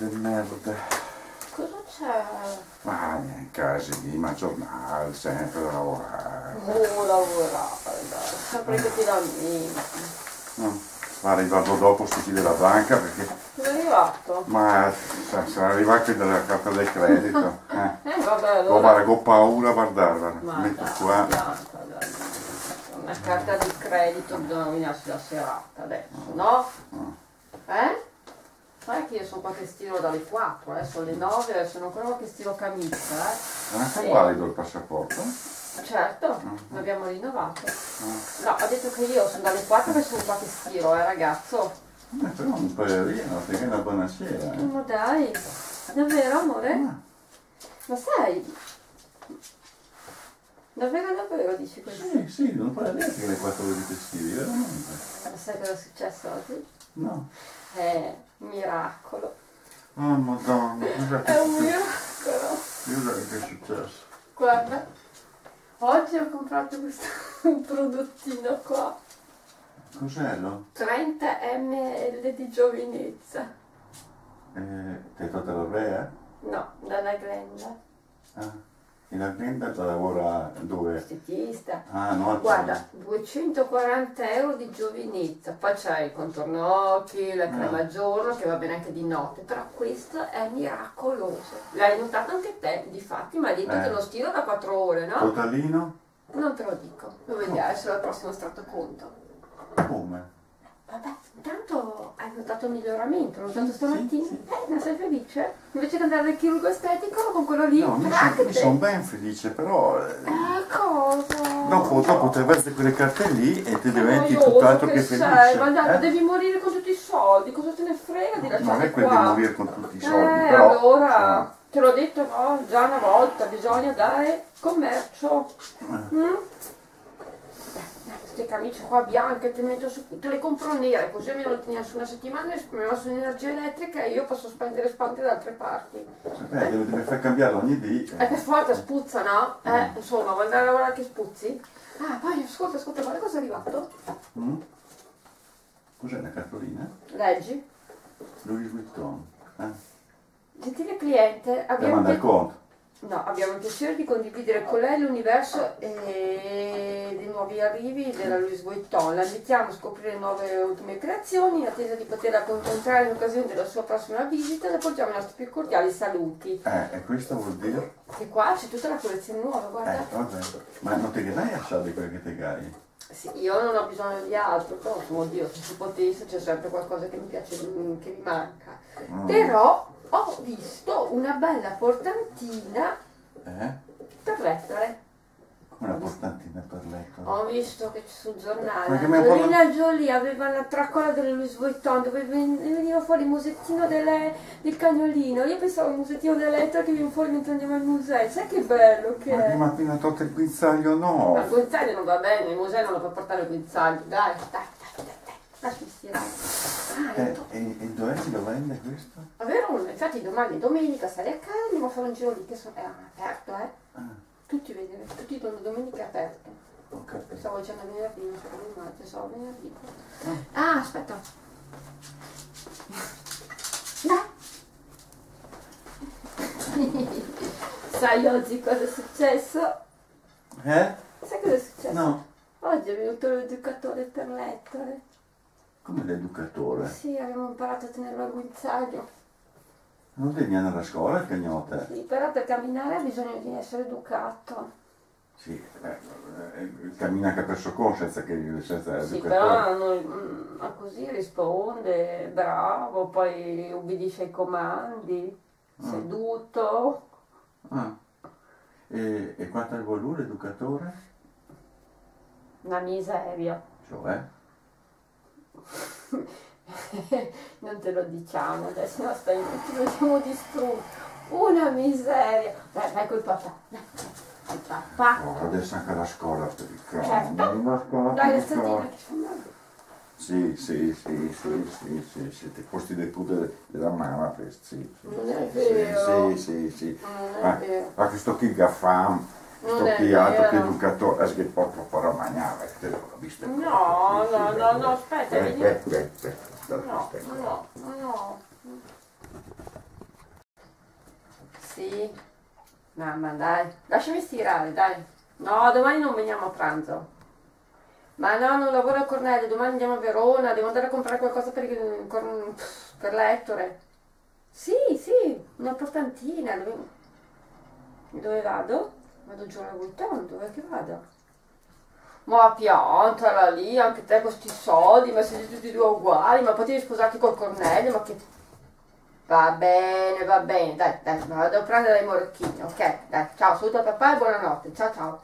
merda di merda. Cosa c'è? Ma casa lì, ma giornale, sempre da lavorare. Oh, lavorare. Sempre che ti lamenti. No. Ma arrivato dopo sti chi della banca perché. È arrivato? Ma sa- sarà arrivato dalla carta del credito. Eh. Eh, vabbè, Oh, allora... guarda, ho paura, guardare, guarda. Ma Metti dai, qua. Bianca, dai. Una carta di credito bisogna rovinarsi la serata adesso, no? Eh? Che io sono qua che stiro dalle 4, eh? sono le 9, adesso sono ancora qua che stiro camicia, eh? Ma anche Sì. valido il passaporto? Certo, l'abbiamo rinnovato. No, ho detto che io sono dalle 4 che sono qua che stiro, eh ragazzo. Ma però non poverino, perché è una buona sera. Eh. Ma dai, davvero amore? Ah, Ma sai? Davvero davvero dici così? Sì, sì, non puoi dire che le quattro ore di festivi, veramente. Ma sai cosa è successo oggi? No. Eh, miracolo. Oh madonna, cosa È un che miracolo. cosa che è successo? Guarda, oggi ho comprato questo prodottino qua. Cos'è lo? 30 ml di giovinezza. Eh, ti hai fatto la rea? No, dalla Glenda. Ah. La Glenda lavora dove? Estetista. Ah, no, Guarda, 240 euro di giovinezza, poi c'hai il contorno occhi, la crema giorno che va bene anche di notte, però questo è miracoloso. L'hai notato anche te, difatti, mi hai detto Eh. che lo stiro da 4 ore, no? Totalino? Non te lo dico, lo vediamo adesso al prossimo strato conto. Come? Vabbè, intanto hai notato il miglioramento, l'ho notato stamattina. sì. Eh, ma sei felice? Invece che andare dal chirurgo estetico con quello lì, No, mi tracte. sono ben felice, però eh, Eh, cosa? dopo, dopo ti versi quelle carte lì e ti diventi tutt'altro che, sei, felice. ma dai, eh? devi morire con tutti i soldi, cosa te ne frega di lasciarli Non è quello di morire con tutti i soldi, eh, però... allora, Ah, te l'ho detto no, già una volta, bisogna dare commercio. Eh. Mm? Queste camicie qua bianche te, metto su- te le compro nere, così almeno le teniamo su una settimana e mi su energia elettrica e io posso spendere e spandere da altre parti. eh, devi, devi far cambiare ogni dì. E per forza spuzza, no? Eh, insomma, vuoi andare a lavorare che spuzzi? Ah, poi ascolta, ascolta, guarda cosa è arrivato. Mm? Cos'è una cartolina? Leggi. Louis Vuitton. Eh? Gentile cliente, abbiamo, mandare il il conto. No, abbiamo il piacere di condividere con lei l'universo e dei nuovi arrivi della Louis Vuitton. La invitiamo a scoprire nuove e ultime creazioni in attesa di poterla incontrare in occasione della sua prossima visita. Le portiamo i nostri più cordiali saluti. Eh, e questo vuol dire? E qua c'è tutta la collezione nuova, Eh, guarda. vabbè. Ma non ti dai a di quelle che ti gai? Sì, io non ho bisogno di altro, però oddio, se si potesse c'è sempre qualcosa che mi piace, che mi manca. Mm. Però ho visto una bella portantina Eh? per lettere. Come una portantina per letto. Ho visto che sul giornale Ma Angelina Jolie aveva la traccola delle Louis Vuitton dove ven- veniva fuori il musettino delle- del cagnolino. Io pensavo al musettino delle lettere che viene fuori mentre andiamo al museo. Sai che bello che Ma è? che mattina tolto il guinzaglio no! Ma il guinzaglio non va bene, il museo non lo può portare il guinzaglio. Dai, dai, dai, dai, dai. Lasciami stirare. Ah, Eh, e, e dove si lo vende questo? A Verona, infatti domani domenica, stai a casa, andiamo a fare un giro lì che sono, è aperto, eh. Ah, Tutti vedono, tutti i domenica è aperto. capito. Stavo dicendo venerdì, non so come mai, pensavo venerdì. Ah, aspetta. Dai. Sai oggi cosa è successo? Eh? Sai cosa è successo? No. Oggi è venuto l'educatore per lettere. Come l'educatore? Sì, abbiamo imparato a tenerlo al guinzaglio. Non devi andare a scuola il cagnote? Sì, però per camminare ha bisogno di essere educato. Sì, eh, eh, cammina anche per soccorso senza che senza Sì, però non- mm, ma così risponde, bravo, poi ubbidisce ai comandi, seduto. Ah. E, e quanto è voluto l'educatore? Una miseria. Cioè? non te lo diciamo adesso, no, stai, ti vediamo distrutto. Una miseria. Dai, vai col papà. Dai, dai, papà. Oh, adesso anche la scuola per il Certo. cranio. La scuola Dai, la statina cranio. che fa male. Sì, sì, sì, sì, sì, sì, sì, ti costi del pute della mamma, sì. sì. Non è vero. Sì, sì, sì. Non è vero. ma questo qui gaffam, Non sto è qui altro che educatore, è che proprio per mangiare, te l'ho visto. No, no, no, no, aspetta, Eh, vedi. eh, eh, eh, No, aspetta. no, no. Sì. Mamma, dai. Lasciami stirare, dai. No, domani non veniamo a pranzo. Ma no, non lavoro a Cornello, domani andiamo a Verona, devo andare a comprare qualcosa per, per l'Ettore. Sì, sì, una portantina. Dove, dove vado? Vado giù alla Vuitton, dove che vado? Ma piantala lì, anche te con questi soldi, ma siete tutti e due uguali, ma potevi sposarti col Cornelio, ma che... Va bene, va bene, dai, dai, vado a prendere dai morocchini, ok? Dai, ciao, saluta papà e buonanotte, ciao ciao.